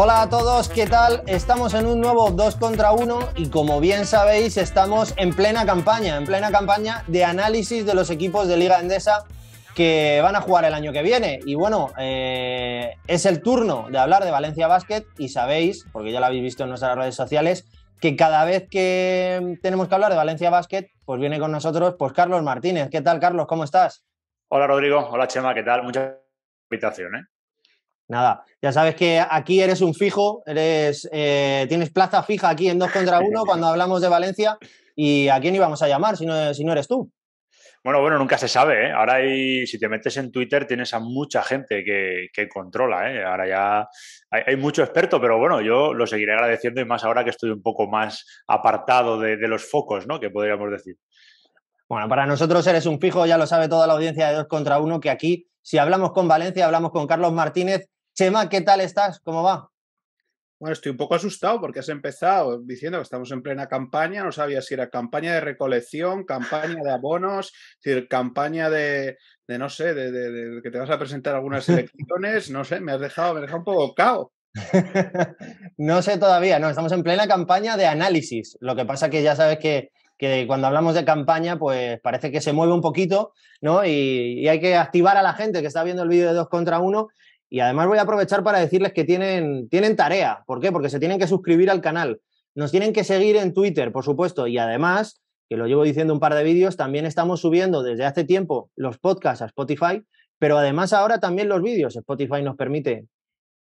Hola a todos, ¿qué tal? Estamos en un nuevo 2 contra 1 y como bien sabéis estamos en plena campaña, en plena campaña de análisis de los equipos de Liga Endesa que van a jugar el año que viene. Y bueno, eh, es el turno de hablar de Valencia Basket y sabéis, porque ya lo habéis visto en nuestras redes sociales, que cada vez que tenemos que hablar de Valencia Basket, pues viene con nosotros pues Carlos Martínez. ¿Qué tal, Carlos? ¿Cómo estás? Hola, Rodrigo. Hola, Chema. ¿Qué tal? Muchas invitación, ¿eh? Nada, ya sabes que aquí eres un fijo, eres, eh, tienes plaza fija aquí en dos contra uno cuando hablamos de Valencia. ¿Y a quién íbamos a llamar si no, si no eres tú? Bueno, bueno, nunca se sabe. ¿eh? Ahora hay, si te metes en Twitter tienes a mucha gente que, controla. ¿eh? Ahora ya hay, mucho experto, pero bueno, yo lo seguiré agradeciendo y más ahora que estoy un poco más apartado de, de los focos, ¿no? Que podríamos decir. Bueno, para nosotros eres un fijo, ya lo sabe toda la audiencia de dos contra uno, que aquí, si hablamos con Valencia, hablamos con Carlos Martínez Chema, ¿qué tal estás? ¿Cómo va? Bueno, estoy un poco asustado porque has empezado diciendo que estamos en plena campaña, no sabía si era campaña de recolección, campaña de abonos, decir, campaña de, no sé, de, que te vas a presentar algunas elecciones, no sé, me has dejado, me has dejado un poco cao. no sé todavía, no, estamos en plena campaña de análisis. Lo que pasa que ya sabes que, cuando hablamos de campaña, pues parece que se mueve un poquito, ¿no? Y, y hay que activar a la gente que está viendo el vídeo de dos contra uno y además voy a aprovechar para decirles que tienen, tienen tarea. ¿Por qué? Porque se tienen que suscribir al canal. Nos tienen que seguir en Twitter, por supuesto. Y además, que lo llevo diciendo un par de vídeos, también estamos subiendo desde hace tiempo los podcasts a Spotify, pero además ahora también los vídeos. Spotify nos permite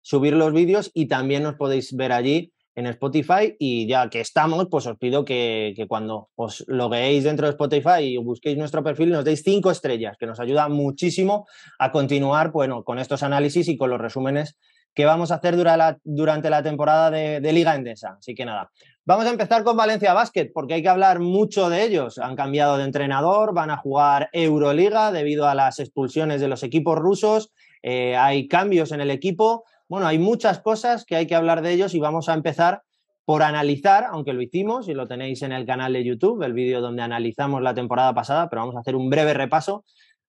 subir los vídeos y también nos podéis ver allí en Spotify y ya que estamos, pues os pido que, cuando os logueéis dentro de Spotify y busquéis nuestro perfil nos deis cinco estrellas, que nos ayuda muchísimo a continuar bueno, con estos análisis y con los resúmenes que vamos a hacer durante la, temporada de, Liga Endesa. Así que nada, vamos a empezar con Valencia Basket, porque hay que hablar mucho de ellos. Han cambiado de entrenador, van a jugar Euroliga debido a las expulsiones de los equipos rusos, eh, hay cambios en el equipo bueno, hay muchas cosas que hay que hablar de ellos y vamos a empezar por analizar, aunque lo hicimos y lo tenéis en el canal de YouTube, el vídeo donde analizamos la temporada pasada, pero vamos a hacer un breve repaso.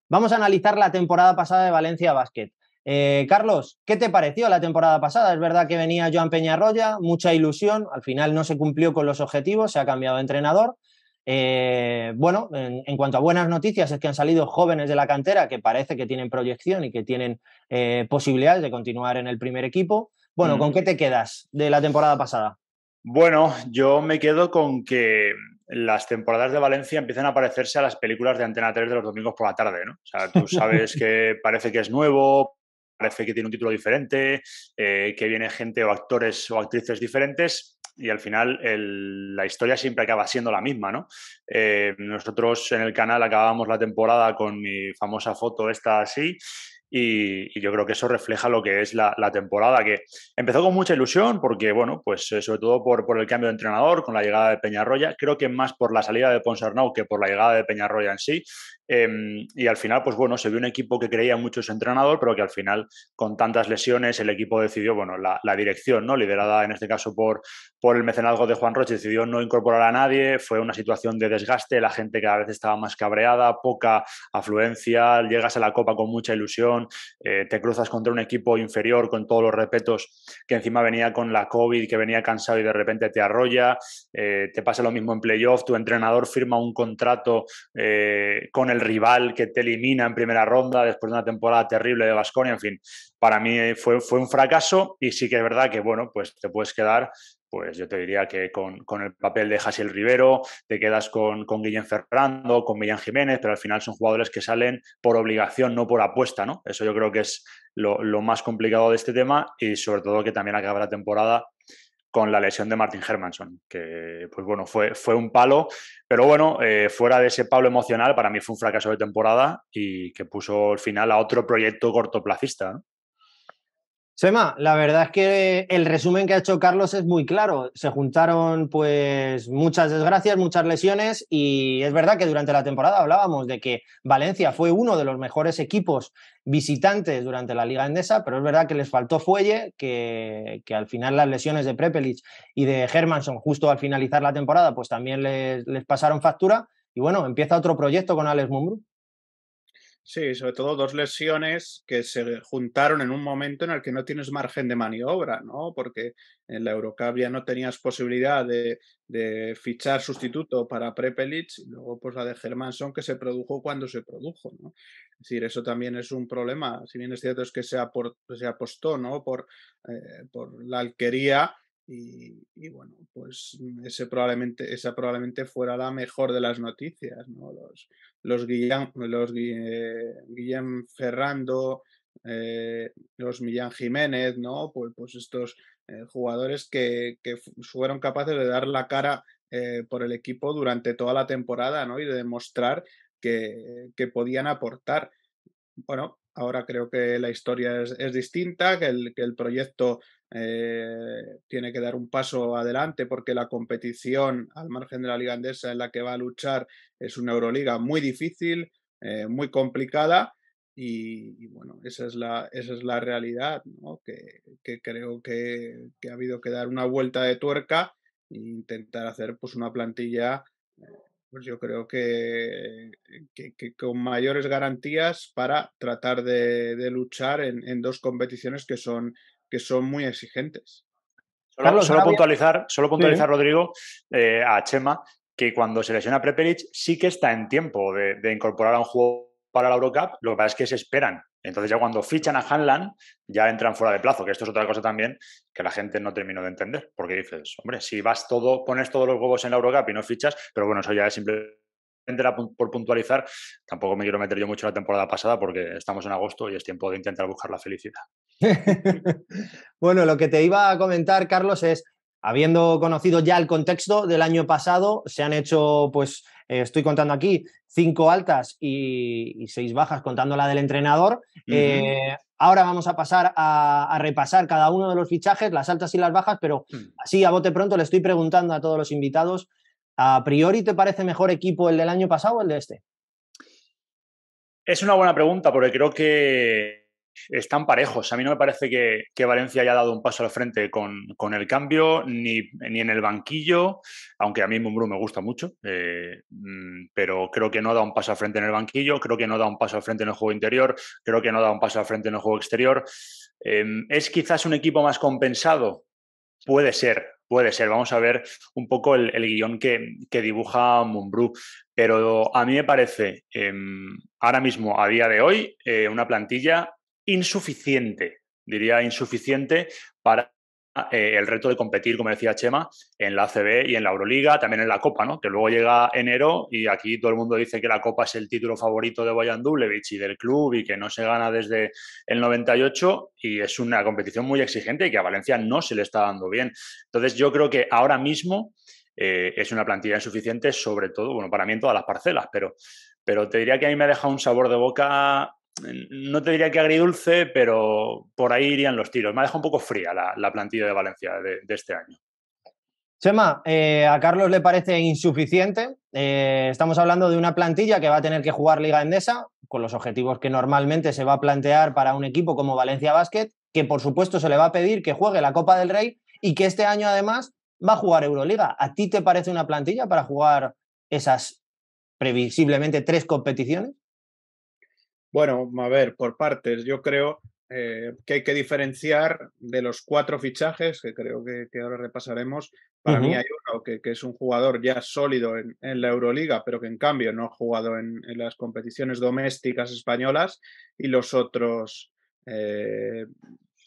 Vamos a analizar la temporada pasada de Valencia Basket. Eh, Carlos, ¿qué te pareció la temporada pasada? Es verdad que venía Joan Peñarroya, mucha ilusión, al final no se cumplió con los objetivos, se ha cambiado de entrenador, eh, bueno, en, cuanto a buenas noticias es que han salido jóvenes de la cantera que parece que tienen proyección y que tienen eh, posibilidades de continuar en el primer equipo. Bueno, ¿con mm. qué te quedas de la temporada pasada? Bueno, yo me quedo con que las temporadas de Valencia empiezan a parecerse a las películas de Antena 3 de los domingos por la tarde, ¿no? O sea, tú sabes que parece que es nuevo, parece que tiene un título diferente, eh, que viene gente o actores o actrices diferentes y al final la historia siempre acaba siendo la misma, ¿no? Eh, nosotros en el canal acabamos la temporada con mi famosa foto esta así y, yo creo que eso refleja lo que es la, temporada, que empezó con mucha ilusión, porque, bueno, pues eh, sobre todo por, por, el cambio de entrenador, con la llegada de Peñarroya, creo que más por la salida de Ponsarnau que por la llegada de Peñarroya en sí, Em, y al final, pues bueno, se vio un equipo que creía mucho su entrenador, pero que al final, con tantas lesiones, el equipo decidió, bueno, la, dirección, ¿no? Liderada en este caso por, por el mecenazgo de Juan Roche, decidió no incorporar a nadie, fue una situación de desgaste, la gente cada vez estaba más cabreada, poca afluencia, llegas a la copa con mucha ilusión, eh, te cruzas contra un equipo inferior con todos los repetos que encima venía con la COVID, que venía cansado y de repente te arrolla, eh, te pasa lo mismo en playoff, tu entrenador firma un contrato eh, con el rival que te elimina en primera ronda después de una temporada terrible de Vasconia. En fin, para mí fue, fue un fracaso y sí que es verdad que, bueno, pues te puedes quedar pues yo te diría que con, el papel de Jasiel Rivero, te quedas con, con Guillén Fernando, con Millán Jiménez, pero al final son jugadores que salen por obligación, no por apuesta, ¿no? Eso yo creo que es lo, lo más complicado de este tema y sobre todo que también acaba la temporada con la lesión de Martin Hermanson, que pues bueno, fue, fue un palo, pero bueno, eh, fuera de ese palo emocional, para mí fue un fracaso de temporada y que puso el final a otro proyecto cortoplacista. Sema, la verdad es que el resumen que ha hecho Carlos es muy claro. Se juntaron pues muchas desgracias, muchas lesiones y es verdad que durante la temporada hablábamos de que Valencia fue uno de los mejores equipos visitantes durante la Liga Endesa, pero es verdad que les faltó fuelle, que, al final las lesiones de Prepelic y de Hermanson justo al finalizar la temporada pues también les, les pasaron factura y bueno, empieza otro proyecto con Alex Mumbrú. Sí, sobre todo dos lesiones que se juntaron en un momento en el que no tienes margen de maniobra, ¿no? Porque en la Eurocup no tenías posibilidad de, fichar sustituto para Prepelic y luego pues la de Germanson que se produjo cuando se produjo, ¿no? Es decir, eso también es un problema. Si bien es cierto es que se, se apostó, ¿no? Por, eh, por la alquería y, bueno, pues ese probablemente, esa probablemente fuera la mejor de las noticias, ¿no? Los, los, los Guillem Ferrando, eh, los Millán Jiménez, ¿no? Pues, pues estos eh, jugadores que, que, fueron capaces de dar la cara eh, por el equipo durante toda la temporada, ¿no? Y de demostrar que, que podían aportar. Bueno, Ahora creo que la historia es, distinta, que el, que el proyecto eh, tiene que dar un paso adelante porque la competición al margen de la liga andesa en la que va a luchar es una Euroliga muy difícil, eh, muy complicada y, bueno, esa es la, esa es la realidad, que, creo que, que, ha habido que dar una vuelta de tuerca e intentar hacer pues una plantilla eh, pues yo creo que, con mayores garantías para tratar de, luchar en, dos competiciones que son, que son muy exigentes. Solo, puntualizar, solo puntualizar Rodrigo, eh, a Chema, que cuando se lesiona Prepelic sí que está en tiempo de, incorporar a un juego para la Eurocup, lo que pasa es que se esperan entonces ya cuando fichan a Hanlan, ya entran fuera de plazo, que esto es otra cosa también que la gente no terminó de entender, porque dices, hombre, si vas todo, pones todos los huevos en la Eurocup y no fichas, pero bueno, eso ya es simplemente por puntualizar, tampoco me quiero meter yo mucho la temporada pasada porque estamos en agosto y es tiempo de intentar buscar la felicidad. bueno, lo que te iba a comentar, Carlos, es, habiendo conocido ya el contexto del año pasado, se han hecho, pues, eh, estoy contando aquí, cinco altas y, seis bajas, contando la del entrenador. Eh, ahora vamos a pasar a, repasar cada uno de los fichajes, las altas y las bajas, pero hmm. así a bote pronto le estoy preguntando a todos los invitados, ¿a priori te parece mejor equipo el del año pasado o el de este? Es una buena pregunta porque creo que están parejos. A mí no me parece que, Valencia haya dado un paso al frente con, el cambio, ni, en el banquillo, aunque a mí Mumbrú me gusta mucho, eh, mm, pero creo que no da un paso al frente en el banquillo, creo que no da un paso al frente en el juego interior, creo que no da un paso al frente en el juego exterior. Em, ¿Es quizás un equipo más compensado? Puede ser, puede ser. Vamos a ver un poco el, guion que, dibuja Mumbrú. Pero a mí me parece, em, ahora mismo, a día de hoy, eh, una plantilla insuficiente, diría insuficiente para eh, el reto de competir, como decía Chema, en la ACB y en la Euroliga, también en la Copa, ¿no? Que luego llega enero y aquí todo el mundo dice que la Copa es el título favorito de Boyan Dulevich y del club y que no se gana desde el 98 y es una competición muy exigente y que a Valencia no se le está dando bien. Entonces yo creo que ahora mismo eh, es una plantilla insuficiente, sobre todo, bueno, para mí en todas las parcelas, pero, pero te diría que a mí me deja un sabor de boca no te diría que agridulce, pero por ahí irían los tiros. Me ha dejado un poco fría la, plantilla de Valencia de, este año. Chema, eh, a Carlos le parece insuficiente. Eh, estamos hablando de una plantilla que va a tener que jugar Liga Endesa, con los objetivos que normalmente se va a plantear para un equipo como Valencia Basket, que por supuesto se le va a pedir que juegue la Copa del Rey y que este año además va a jugar Euroliga. ¿A ti te parece una plantilla para jugar esas previsiblemente tres competiciones? Bueno, a ver, por partes, yo creo eh, que hay que diferenciar de los cuatro fichajes, que creo que, ahora repasaremos. Para mí hay uno que, es un jugador ya sólido en, la Euroliga, pero que en cambio no ha jugado en, las competiciones domésticas españolas, y los otros, eh,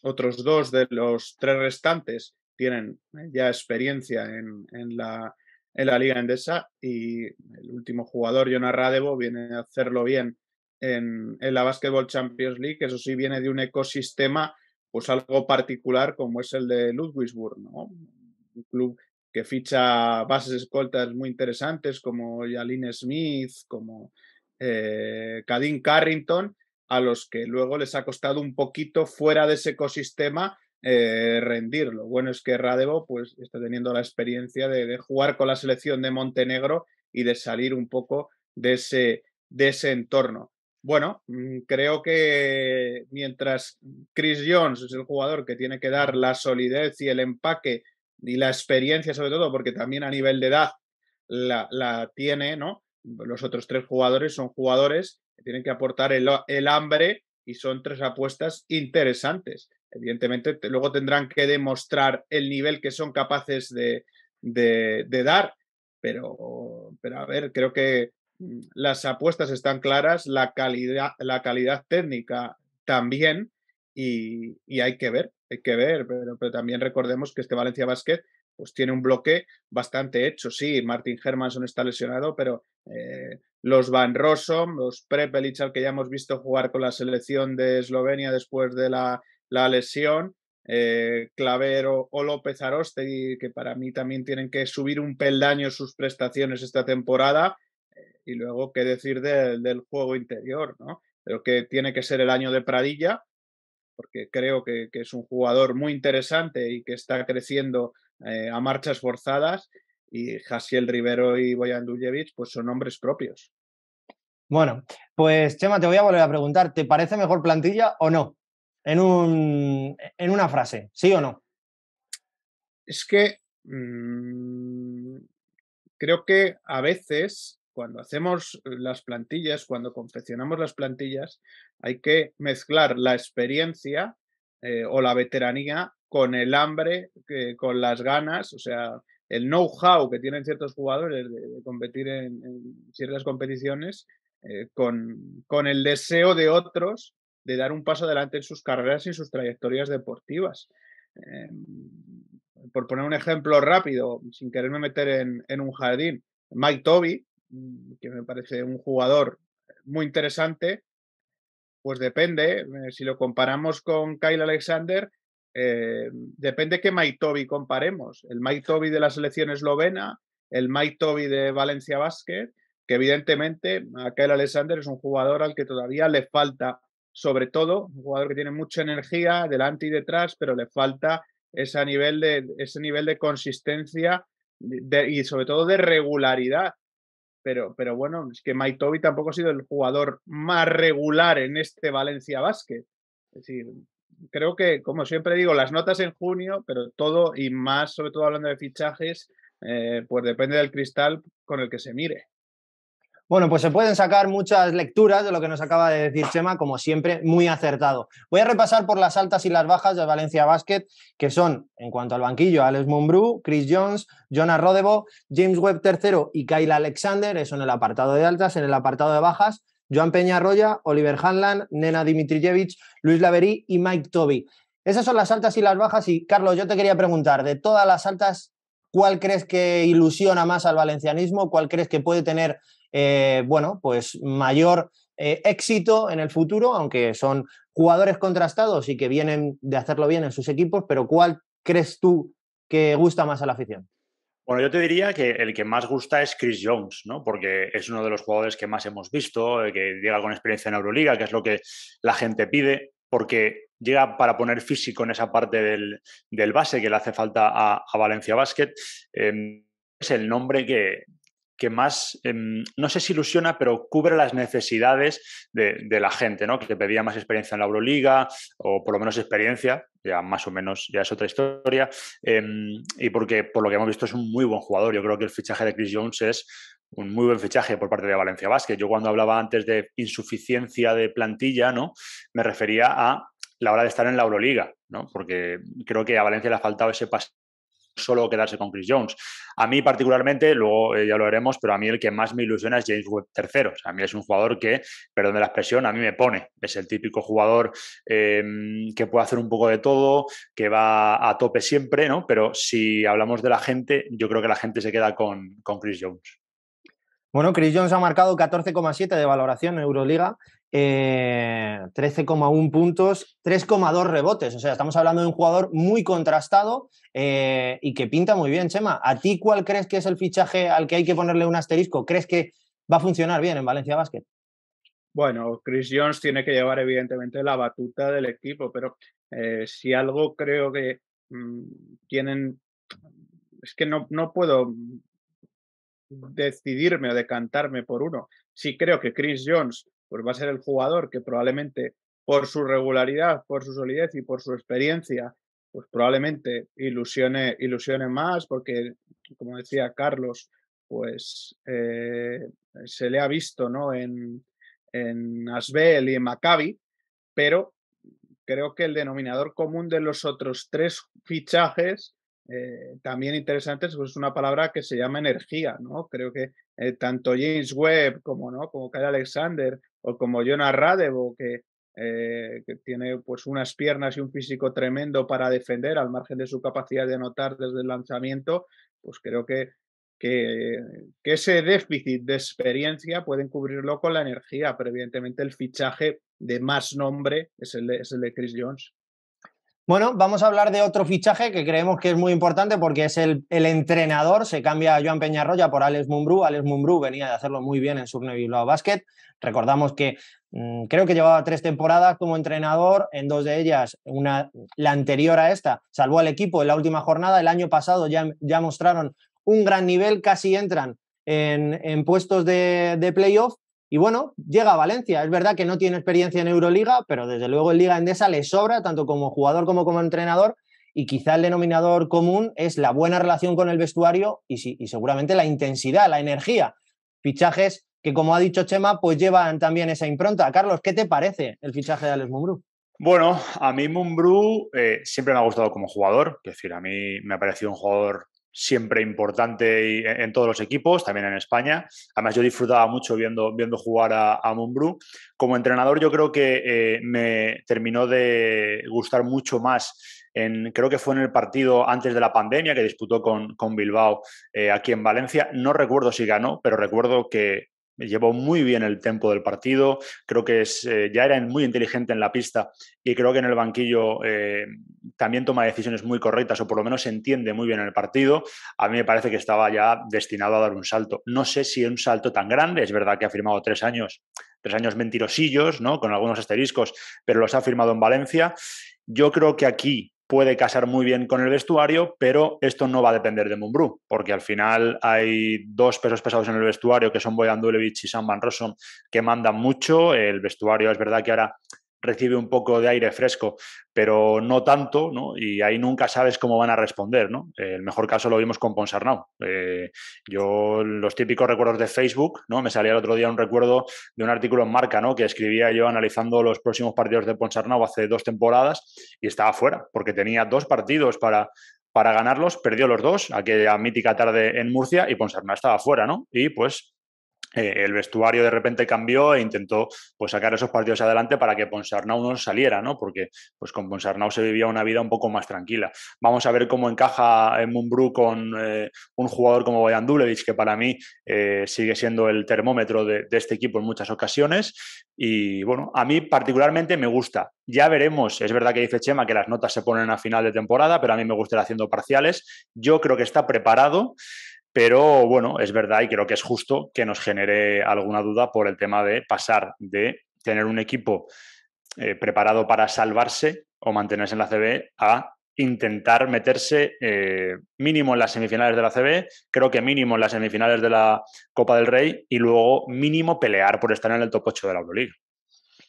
otros dos de los tres restantes tienen ya experiencia en, la, en la Liga Endesa, y el último jugador, Jonas Radevo, viene a hacerlo bien en, la Basketball Champions League, eso sí viene de un ecosistema pues algo particular como es el de Ludwigsburg, ¿no? Un club que ficha bases escoltas muy interesantes como Yaline Smith, como eh, Carrington, a los que luego les ha costado un poquito fuera de ese ecosistema eh, rendir. Lo bueno es que Radevo pues, está teniendo la experiencia de, jugar con la selección de Montenegro y de salir un poco de ese entorno bueno, mm, creo que mientras Chris Jones es el jugador que tiene que dar la solidez y el empaque y la experiencia sobre todo, porque también a nivel de edad la, tiene, ¿no? Los otros tres jugadores son jugadores que tienen que aportar el, hambre y son tres apuestas interesantes. Evidentemente, luego tendrán que demostrar el nivel que son capaces de, de, dar, pero, pero a ver, creo que las apuestas están claras, la calidad, la calidad técnica también, y, y, hay que ver, hay que ver, pero, pero, también recordemos que este Valencia Basket pues tiene un bloque bastante hecho. Sí, Martin Hermanson está lesionado, pero eh, los Van Rossum, los Prepelic, al que ya hemos visto jugar con la selección de Eslovenia después de la, la lesión, eh, Clavero o López Aroste, que para mí también tienen que subir un peldaño sus prestaciones esta temporada. Y luego, qué decir del juego interior, ¿no? Creo que tiene que ser el año de Pradilla, porque creo que, que es un jugador muy interesante y que está creciendo eh, a marchas forzadas y Jasiel Rivero y Boyan Dujevich pues son nombres propios. Bueno, pues Chema, te voy a volver a preguntar, ¿te parece mejor plantilla o no? En, un, en una frase, ¿sí o no? Es que mmm, creo que a veces cuando hacemos las plantillas, cuando confeccionamos las plantillas, hay que mezclar la experiencia eh, o la veteranía con el hambre, con las ganas, o sea, el know-how que tienen ciertos jugadores de, competir en, ciertas competiciones, eh, con, con, el deseo de otros de dar un paso adelante en sus carreras y en sus trayectorias deportivas. Em, por poner un ejemplo rápido, sin quererme meter en, un jardín, Mike Toby, que me parece un jugador muy interesante, pues depende, eh, si lo comparamos con Kyle Alexander, eh, depende qué Maitobi comparemos. El Maitobi de la selección eslovena, el Maitobi de Valencia Basket, que evidentemente aquel Alexander es un jugador al que todavía le falta, sobre todo, un jugador que tiene mucha energía delante y detrás, pero le falta ese nivel de, ese nivel de consistencia y sobre todo de regularidad. Pero, pero bueno, es que Maitobi tampoco ha sido el jugador más regular en este Valencia Basket. Es decir, creo que, como siempre digo, las notas en junio, pero todo y más, sobre todo hablando de fichajes, eh, pues depende del cristal con el que se mire. Bueno, pues se pueden sacar muchas lecturas de lo que nos acaba de decir Chema, como siempre, muy acertado. Voy a repasar por las altas y las bajas de Valencia Basket, que son, en cuanto al banquillo, Alex Mumbrú, Chris Jones, Jonas Rodebo, James Webb III y Kyle Alexander, eso en el apartado de altas, en el apartado de bajas, Joan Peñarroya, Oliver Hanlan, Nena Dimitrijevic, Luis Laverí y Mike Toby. Esas son las altas y las bajas. Y Carlos, yo te quería preguntar, de todas las altas, ¿cuál crees que ilusiona más al valencianismo? ¿Cuál crees que puede tener, eh, bueno, pues mayor eh, éxito en el futuro? Aunque son jugadores contrastados y que vienen de hacerlo bien en sus equipos, pero ¿cuál crees tú que gusta más a la afición? Bueno, yo te diría que el que más gusta es Chris Jones, ¿no? Porque es uno de los jugadores que más hemos visto, eh, que llega con experiencia en Euroliga, que es lo que la gente pide, porque llega para poner físico en esa parte del, base que le hace falta a, Valencia Basket. Em, es el nombre que, que más, em, no sé si ilusiona, pero cubre las necesidades de, la gente, ¿no? Que pedía más experiencia en la Euroliga, o por lo menos experiencia, ya más o menos ya es otra historia, em, y porque por lo que hemos visto es un muy buen jugador. Yo creo que el fichaje de Chris Jones es un muy buen fichaje por parte de Valencia Basket. Yo cuando hablaba antes de insuficiencia de plantilla, ¿no? Me refería a la hora de estar en la Euroliga, ¿no? Porque creo que a Valencia le ha faltado ese paso solo quedarse con Chris Jones. A mí particularmente, luego eh, ya lo veremos, pero a mí el que más me ilusiona es James Webb III. a mí es un jugador que, perdón de la expresión, a mí me pone. Es el típico jugador em, que puede hacer un poco de todo, que va a tope siempre, ¿no? Pero si hablamos de la gente, yo creo que la gente se queda con, con Chris Jones. Bueno, Chris Jones ha marcado 14,7 de valoración en Euroliga, 13,1 eh, puntos, 3,2 rebotes. O sea, estamos hablando de un jugador muy contrastado eh, y que pinta muy bien, Chema. ¿A ti cuál crees que es el fichaje al que hay que ponerle un asterisco? ¿Crees que va a funcionar bien en Valencia Basket? Bueno, Chris Jones tiene que llevar evidentemente la batuta del equipo, pero eh, si algo creo que mm, tienen, es que no, no puedo decidirme o decantarme por uno. Si creo que Chris Jones pues va a ser el jugador que probablemente por su regularidad, por su solidez y por su experiencia, pues probablemente ilusione, ilusione más, porque, como decía Carlos, pues eh, se le ha visto ¿no? en, en Asbel y en Maccabi, pero creo que el denominador común de los otros tres fichajes eh, también interesantes pues es una palabra que se llama energía, ¿no? Creo que eh, tanto James Webb como, ¿no? como Kyle Alexander o como Jonas Radevo, que, eh, que tiene pues unas piernas y un físico tremendo para defender al margen de su capacidad de anotar desde el lanzamiento, pues creo que que, ese déficit de experiencia pueden cubrirlo con la energía, pero evidentemente el fichaje de más nombre es el es el de Chris Jones. Bueno, vamos a hablar de otro fichaje que creemos que es muy importante porque es el, el entrenador. Se cambia a Joan Peñarroya por Alex Mumbrú. Alex Mumbrú venía de hacerlo muy bien en Surne Basket. Recordamos que mm, creo que llevaba tres temporadas como entrenador, en dos de ellas, una, la anterior a esta, salvó al equipo en la última jornada. El año pasado ya, ya mostraron un gran nivel, casi entran en, puestos de, de playoff. Y bueno, llega a Valencia. Es verdad que no tiene experiencia en Euroliga, pero desde luego en Liga Endesa le sobra, tanto como jugador como como entrenador. Y quizá el denominador común es la buena relación con el vestuario y, y seguramente la intensidad, la energía. Fichajes que, como ha dicho Chema, pues llevan también esa impronta. Carlos, ¿qué te parece el fichaje de Alex Mumbrú? Bueno, a mí Mumbrú eh, siempre me ha gustado como jugador, es decir, a mí me ha parecido un jugador siempre importante en todos los equipos, también en España. Además, yo disfrutaba mucho viendo, viendo jugar a, a Como entrenador, yo creo que eh, me terminó de gustar mucho más. En, creo que fue en el partido antes de la pandemia que disputó con, con Bilbao eh, aquí en Valencia. No recuerdo si ganó, pero recuerdo que llevó muy bien el tempo del partido, creo que es, eh, ya era muy inteligente en la pista y creo que en el banquillo eh, también toma decisiones muy correctas o por lo menos se entiende muy bien el partido. A mí me parece que estaba ya destinado a dar un salto. No sé si un salto tan grande, es verdad que ha firmado tres años, tres años mentirosillos, ¿no? con algunos asteriscos, pero los ha firmado en Valencia. Yo creo que aquí puede casar muy bien con el vestuario, pero esto no va a depender de Mumbrú, porque al final hay dos pesos pesados en el vestuario, que son Boyan Dulevich y Sam Van Rossum, que mandan mucho. El vestuario es verdad que ahora recibe un poco de aire fresco, pero no tanto, ¿no? Y ahí nunca sabes cómo van a responder, ¿no? el mejor caso lo vimos con Ponsarnau. Eh, yo, los típicos recuerdos de Facebook, ¿no? Me salía el otro día un recuerdo de un artículo en Marca, ¿no? Que escribía yo analizando los próximos partidos de Ponsarnau hace dos temporadas y estaba fuera, porque tenía dos partidos para, para ganarlos, perdió los dos, aquella mítica tarde en Murcia y Ponsarnau estaba fuera, ¿no? Y pues eh, el vestuario de repente cambió e intentó pues, sacar esos partidos adelante para que Ponsarnau no saliera, ¿no? Porque pues, con Ponsarnau se vivía una vida un poco más tranquila. Vamos a ver cómo encaja en Mumbrú con eh, un jugador como Boyan Dulevich, que para mí eh, sigue siendo el termómetro de, este equipo en muchas ocasiones. Y bueno, a mí particularmente me gusta. Ya veremos, es verdad que dice Chema que las notas se ponen a final de temporada, pero a mí me gusta haciendo parciales. Yo creo que está preparado. Pero bueno, es verdad y creo que es justo que nos genere alguna duda por el tema de pasar de tener un equipo eh, preparado para salvarse o mantenerse en la CB a intentar meterse eh, mínimo en las semifinales de la CB, creo que mínimo en las semifinales de la Copa del Rey y luego mínimo pelear por estar en el top 8 de la Euroliga.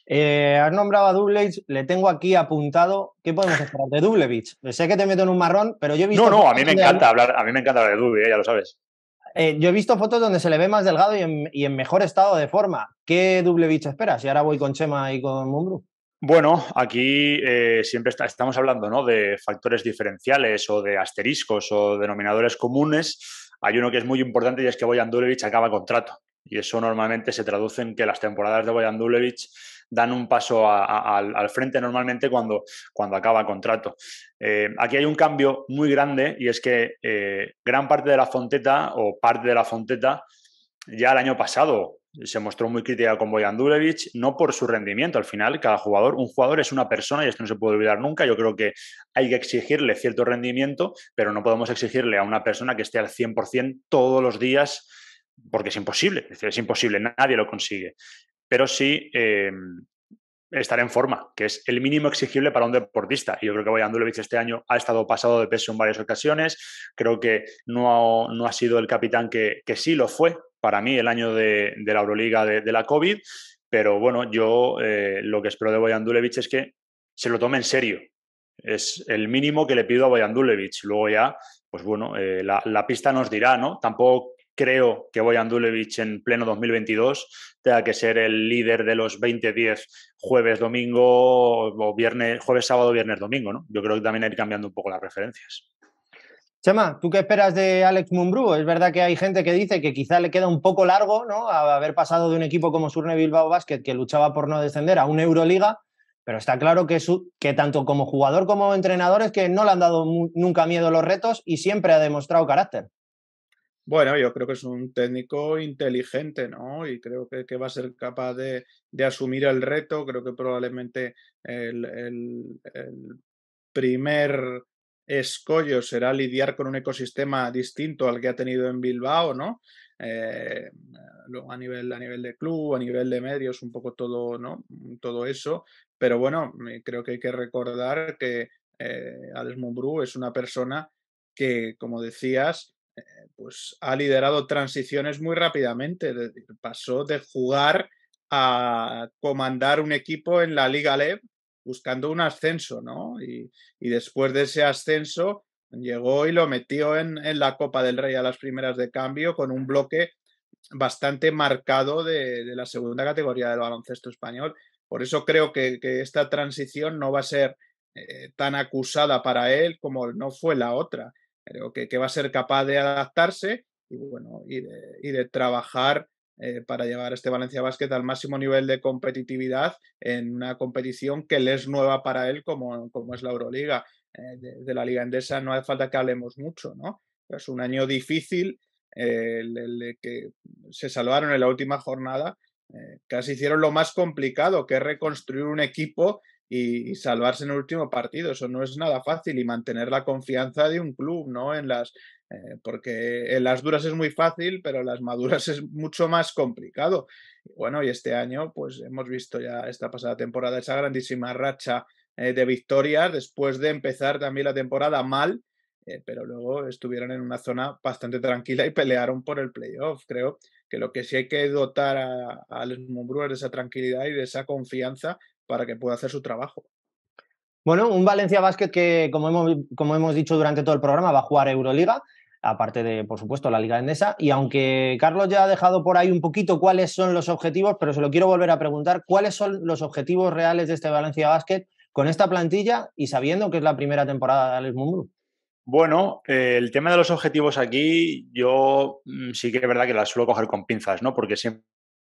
Eh, has nombrado a Dublevich, le tengo aquí apuntado. ¿Qué podemos esperar de Dublevich? Sé que te meto en un marrón, pero yo he visto. No, no, a mí me encanta hablar, a mí me encanta hablar de Dublevich, ya lo sabes. Eh, yo he visto fotos donde se le ve más delgado y en, mejor estado de forma. ¿Qué Dublevich esperas? Y ahora voy con Chema y con Mumbru. Bueno, aquí eh, siempre estamos hablando ¿no? de factores diferenciales o de asteriscos o denominadores comunes. Hay uno que es muy importante y es que Boyan Dulevich acaba contrato. Y eso normalmente se traduce en que las temporadas de Boyan Dulevich dan un paso al frente normalmente cuando, cuando acaba contrato. Eh, aquí hay un cambio muy grande y es que eh, gran parte de la Fonteta o parte de la Fonteta ya el año pasado se mostró muy crítica con Boyan Dulevich, no por su rendimiento. Al final, cada jugador, un jugador es una persona y esto no se puede olvidar nunca. Yo creo que hay que exigirle cierto rendimiento, pero no podemos exigirle a una persona que esté al 100% todos los días porque es imposible. Es imposible, nadie lo consigue pero sí eh, estar en forma, que es el mínimo exigible para un deportista. Y yo creo que Boyan Dulevich este año ha estado pasado de peso en varias ocasiones. Creo que no ha, no ha sido el capitán que, que, sí lo fue para mí el año de, de la Euroliga de, la COVID. Pero bueno, yo eh, lo que espero de Boyan Dulevich es que se lo tome en serio. Es el mínimo que le pido a Boyan Dulevich. Luego ya, pues bueno, eh, la, pista nos dirá, ¿no? Tampoco creo que Boyan Dulevich en pleno 2022 tenga que ser el líder de los 20-10 jueves, domingo o viernes, jueves, sábado, viernes, domingo, ¿no? Yo creo que también hay que ir cambiando un poco las referencias. Chema, ¿tú qué esperas de Alex Mumbrú? Es verdad que hay gente que dice que quizá le queda un poco largo, ¿no? A haber pasado de un equipo como Surne Bilbao Basket que luchaba por no descender a una Euroliga, pero está claro que, que tanto como jugador como entrenador es que no le han dado nunca miedo los retos y siempre ha demostrado carácter. Bueno, yo creo que es un técnico inteligente, ¿no? Y creo que, va a ser capaz de, asumir el reto. Creo que probablemente el, primer escollo será lidiar con un ecosistema distinto al que ha tenido en Bilbao, ¿no? Eh, a nivel, a nivel de club, a nivel de medios, un poco todo, ¿no? Todo eso. Pero bueno, creo que hay que recordar que eh, Alex es una persona que, como decías, eh, pues ha liderado transiciones muy rápidamente. Pasó de jugar a comandar un equipo en la Liga LEB buscando un ascenso, ¿no? Y, después de ese ascenso llegó y lo metió en, la Copa del Rey a las primeras de cambio con un bloque bastante marcado de, la segunda categoría del baloncesto español. Por eso creo que, esta transición no va a ser eh, tan acusada para él como no fue la otra. Creo que, va a ser capaz de adaptarse y, bueno, y, de, trabajar eh, para llevar este Valencia Basket al máximo nivel de competitividad en una competición que le es nueva para él como, como es la Euroliga. Eh, de, la Liga Endesa no hace falta que hablemos mucho, ¿no? Es un año difícil, eh, el, que se salvaron en la última jornada, casi hicieron lo más complicado, que es reconstruir un equipo y, salvarse en el último partido. Eso no es nada fácil y mantener la confianza de un club, ¿no? En las, eh, porque en las duras es muy fácil, pero en las maduras es mucho más complicado. Bueno, y este año, pues hemos visto ya esta pasada temporada esa grandísima racha eh, de victorias después de empezar también la temporada mal. Eh, pero luego estuvieron en una zona bastante tranquila y pelearon por el playoff. Creo que lo que sí hay que dotar a, a Alex de esa tranquilidad y de esa confianza para que pueda hacer su trabajo. Bueno, un Valencia Basket que, como hemos, como hemos dicho durante todo el programa, va a jugar Euroliga, aparte de, por supuesto, la Liga Endesa. Y aunque Carlos ya ha dejado por ahí un poquito cuáles son los objetivos, pero se lo quiero volver a preguntar, ¿cuáles son los objetivos reales de este Valencia Basket con esta plantilla y sabiendo que es la primera temporada de Alex Mumbrú? Bueno, eh, el tema de los objetivos aquí, yo mm, sí que es verdad que las suelo coger con pinzas, ¿no? Porque siempre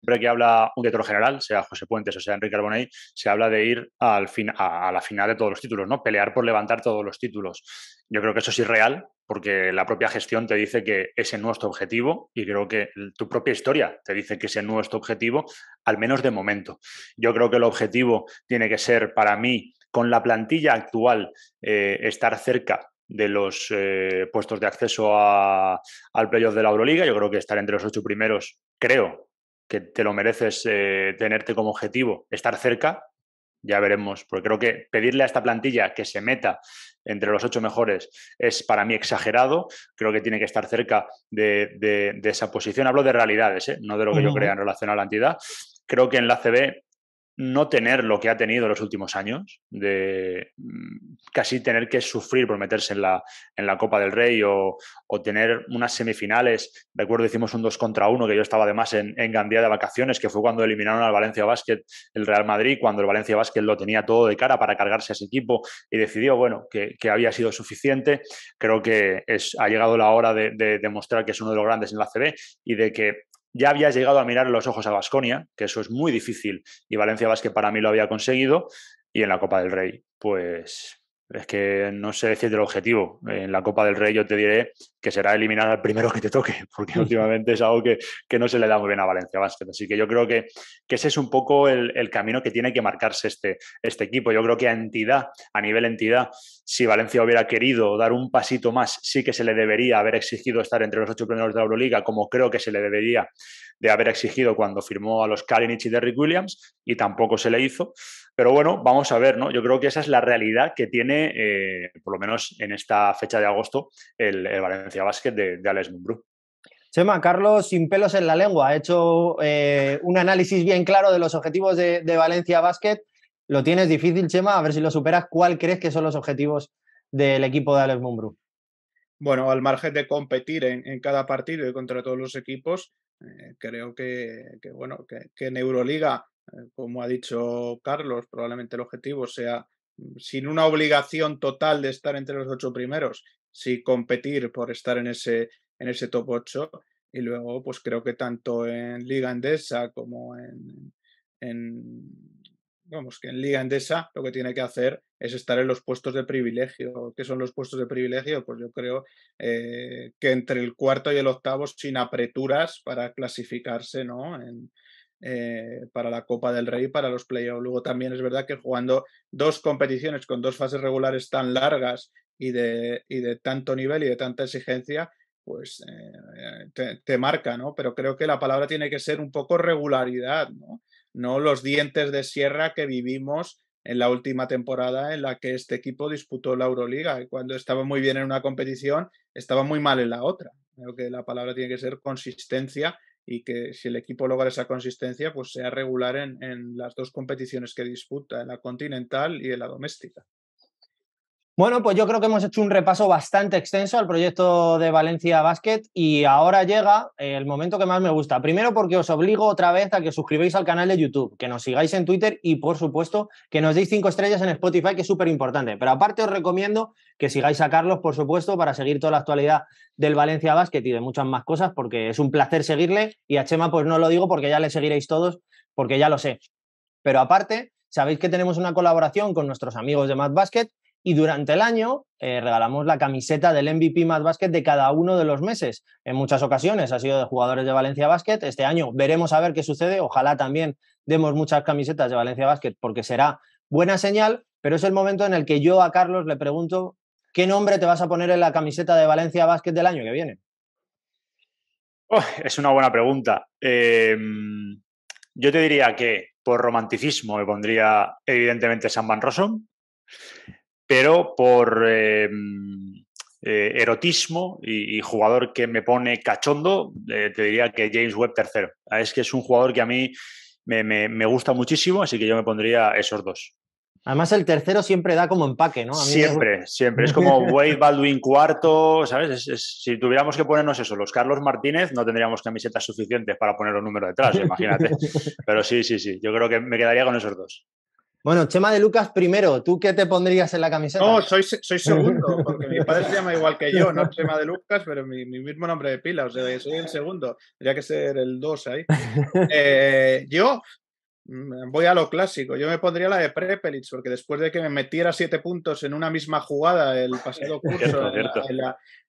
siempre que habla un director general, sea José Puentes o sea Enrique Arbonell, se habla de ir al fin, a, la final de todos los títulos, ¿no? Pelear por levantar todos los títulos. Yo creo que eso es irreal, porque la propia gestión te dice que ese es nuestro objetivo y creo que tu propia historia te dice que ese es nuestro objetivo, al menos de momento. Yo creo que el objetivo tiene que ser, para mí, con la plantilla actual, eh, estar cerca de los eh, puestos de acceso al playoff de la Euroliga. Yo creo que estar entre los ocho primeros, creo que te lo mereces eh, tenerte como objetivo, estar cerca, ya veremos, porque creo que pedirle a esta plantilla que se meta entre los ocho mejores es para mí exagerado, creo que tiene que estar cerca de, esa posición, hablo de realidades, ¿eh? no de lo que yo crea en relación a la entidad. Creo que en la CB no tener lo que ha tenido en los últimos años, de mm, casi tener que sufrir por meterse en la, en la Copa del Rey o, tener unas semifinales. Recuerdo, hicimos un 2 contra 1 que yo estaba además en, en Gandía de vacaciones, que fue cuando eliminaron al Valencia Basket el Real Madrid, cuando el Valencia Basket lo tenía todo de cara para cargarse a ese equipo y decidió, bueno, que, había sido suficiente. Creo que es, ha llegado la hora de, de demostrar que es uno de los grandes en la CB y de que ya había llegado a mirar los ojos a Vasconia, que eso es muy difícil, y Valencia Vázquez para mí lo había conseguido, y en la Copa del Rey, pues es que no sé decir el objetivo. En la Copa del Rey yo te diré que será eliminar al primero que te toque, porque últimamente es algo que, no se le da muy bien a Valencia Basket. Así que yo creo que, ese es un poco el, camino que tiene que marcarse este, este equipo. Yo creo que a entidad, a nivel entidad, si Valencia hubiera querido dar un pasito más, sí que se le debería haber exigido estar entre los ocho primeros de la Euroliga, como creo que se le debería de haber exigido cuando firmó a los Kalinich y Derrick Williams, y tampoco se le hizo. Pero bueno, vamos a ver, ¿no? Yo creo que esa es la realidad que tiene, eh, por lo menos en esta fecha de agosto, el, Valencia Basket de, de Alex Mumbrú. Chema, Carlos, sin pelos en la lengua, ha hecho eh, un análisis bien claro de los objetivos de, Valencia Basket. Lo tienes difícil, Chema, a ver si lo superas. ¿Cuál crees que son los objetivos del equipo de Alex Mumbrú? bueno, al margen de competir en, cada partido y contra todos los equipos, eh, creo que, bueno, que, en Euroliga, como ha dicho Carlos, probablemente el objetivo sea mm, sin una obligación total de estar entre los ocho primeros, sí competir por estar en ese, en ese top 8. Y luego, pues creo que tanto en Liga Endesa como en, vamos, que en Liga Endesa lo que tiene que hacer es estar en los puestos de privilegio. ¿Qué son los puestos de privilegio? Pues yo creo eh, que entre el cuarto y el octavo sin apreturas para clasificarse, ¿no? Eh, para la Copa del Rey, para los playoffs. Luego también es verdad que jugando dos competiciones con dos fases regulares tan largas y de, y de tanto nivel y de tanta exigencia, pues eh, te, marca, ¿no? Pero creo que la palabra tiene que ser un poco regularidad, ¿no? no los dientes de sierra que vivimos en la última temporada en la que este equipo disputó la Euroliga y cuando estaba muy bien en una competición estaba muy mal en la otra. Creo que la palabra tiene que ser consistencia y que si el equipo logra esa consistencia, pues sea regular en, en las dos competiciones que disputa, en la continental y en la doméstica. Bueno, pues yo creo que hemos hecho un repaso bastante extenso al proyecto de Valencia Basket y ahora llega el momento que más me gusta. Primero porque os obligo otra vez a que suscribáis al canal de YouTube, que nos sigáis en Twitter y por supuesto que nos deis cinco estrellas en Spotify, que es súper importante. Pero aparte os recomiendo que sigáis a Carlos, por supuesto, para seguir toda la actualidad del Valencia Basket y de muchas más cosas, porque es un placer seguirle y a Chema pues no lo digo porque ya le seguiréis todos, porque ya lo sé. Pero aparte, sabéis que tenemos una colaboración con nuestros amigos de Mad Basket y durante el año eh, regalamos la camiseta del MVP Mad Basket de cada uno de los meses. En muchas ocasiones ha sido de jugadores de Valencia Basket. Este año veremos a ver qué sucede. Ojalá también demos muchas camisetas de Valencia Basket porque será buena señal, pero es el momento en el que yo a Carlos le pregunto qué nombre te vas a poner en la camiseta de Valencia Basket del año que viene. Es una buena pregunta. Em, yo te diría que por romanticismo me pondría evidentemente San Van Rossum pero por em, eh, erotismo y, jugador que me pone cachondo, eh, te diría que James Webb tercero. Ah, es que es un jugador que a mí me, gusta muchísimo, así que yo me pondría esos dos. Además, el tercero siempre da como empaque, ¿no? siempre, siempre. Es como Wade Baldwin cuarto, ¿sabes? si tuviéramos que ponernos eso, los Carlos Martínez, no tendríamos camisetas suficientes para poner los números detrás, imagínate. Pero sí, sí, sí. Yo creo que me quedaría con esos dos. Bueno, Chema de Lucas primero, ¿tú qué te pondrías en la camiseta? No, soy, soy segundo, porque mi padre se llama igual que yo, no Chema de Lucas, pero mi, mismo nombre de pila, o sea, soy el segundo, tendría que ser el dos ahí. Eh, yo, voy a lo clásico. Yo me pondría la de Prepelic, porque después de que me metiera siete puntos en una misma jugada el pasado curso,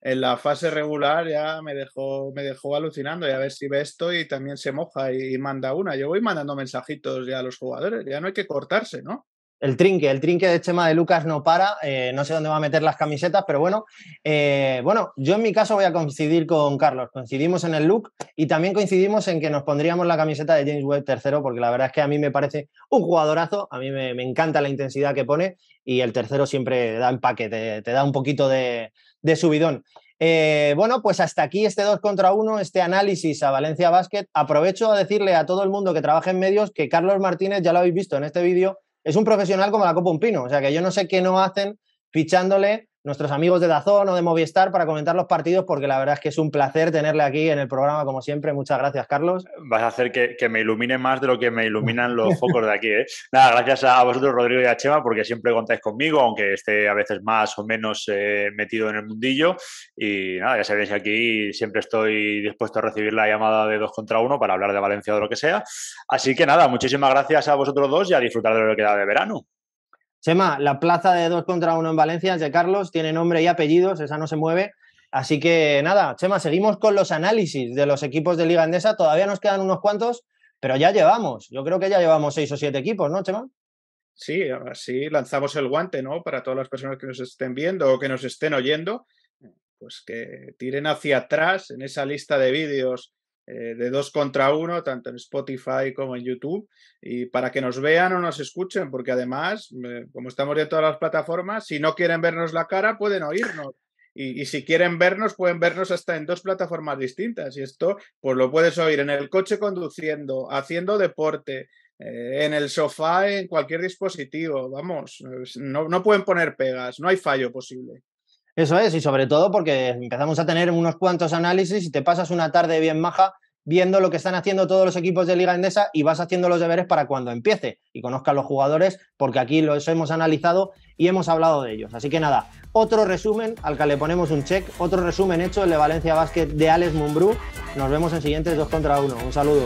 en, la, fase regular, ya me dejó, me dejó alucinando. Y a ver si ve esto y también se moja y manda una. Yo voy mandando mensajitos ya a los jugadores, ya no hay que cortarse, ¿no? El trinque, el trinque de Chema de Lucas no para, eh, no sé dónde va a meter las camisetas, pero bueno, eh, bueno, yo en mi caso voy a coincidir con Carlos, coincidimos en el look y también coincidimos en que nos pondríamos la camiseta de James Webb tercero, porque la verdad es que a mí me parece un jugadorazo, a mí me, encanta la intensidad que pone y el tercero siempre da empaque, te, te da un poquito de, subidón. Eh, bueno, pues hasta aquí este 2 contra 1, este análisis a Valencia Basket. Aprovecho a decirle a todo el mundo que trabaja en medios que Carlos Martínez, ya lo habéis visto en este vídeo, es un profesional como la Copa Un Pino. O sea que yo no sé qué no hacen fichándole nuestros amigos de Dazón o de Movistar para comentar los partidos, porque la verdad es que es un placer tenerle aquí en el programa, como siempre. Muchas gracias, Carlos. Vas a hacer que, me ilumine más de lo que me iluminan los focos de aquí. ¿eh? Nada, gracias a vosotros, Rodrigo y a Chema, porque siempre contáis conmigo, aunque esté a veces más o menos eh, metido en el mundillo. Y nada, ya sabéis, aquí siempre estoy dispuesto a recibir la llamada de dos contra uno para hablar de Valencia o de lo que sea. Así que nada, muchísimas gracias a vosotros dos y a disfrutar de lo que queda de verano. Chema, la plaza de dos contra uno en Valencia de Carlos, tiene nombre y apellidos, esa no se mueve. Así que nada, Chema, seguimos con los análisis de los equipos de Liga Endesa. Todavía nos quedan unos cuantos, pero ya llevamos. Yo creo que ya llevamos seis o siete equipos, ¿no, Chema? Sí, así lanzamos el guante, ¿no? Para todas las personas que nos estén viendo o que nos estén oyendo, pues que tiren hacia atrás en esa lista de vídeos eh, de dos contra uno, tanto en Spotify como en YouTube, y para que nos vean o nos escuchen, porque además, como estamos en todas las plataformas, si no quieren vernos la cara, pueden oírnos. Y, si quieren vernos, pueden vernos hasta en dos plataformas distintas. Y esto, pues lo puedes oír en el coche conduciendo, haciendo deporte, eh, en el sofá, en cualquier dispositivo. Vamos, no, no pueden poner pegas, no hay fallo posible. Eso es, y sobre todo porque empezamos a tener unos cuantos análisis y te pasas una tarde bien maja viendo lo que están haciendo todos los equipos de Liga Endesa y vas haciendo los deberes para cuando empiece y conozcan los jugadores, porque aquí los hemos analizado y hemos hablado de ellos. Así que nada, otro resumen al que le ponemos un check, otro resumen hecho el de Valencia Basket de Alex Mumbrú. Nos vemos en siguientes dos contra uno. Un saludo.